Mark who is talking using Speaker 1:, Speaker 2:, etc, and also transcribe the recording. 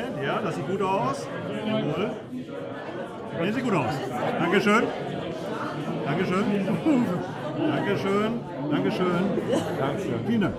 Speaker 1: Moment, ja, das sieht gut aus. Jawohl. Das sieht gut aus. Dankeschön. Dankeschön. Dankeschön. Dankeschön.
Speaker 2: Dankeschön.
Speaker 1: Vielen Dank.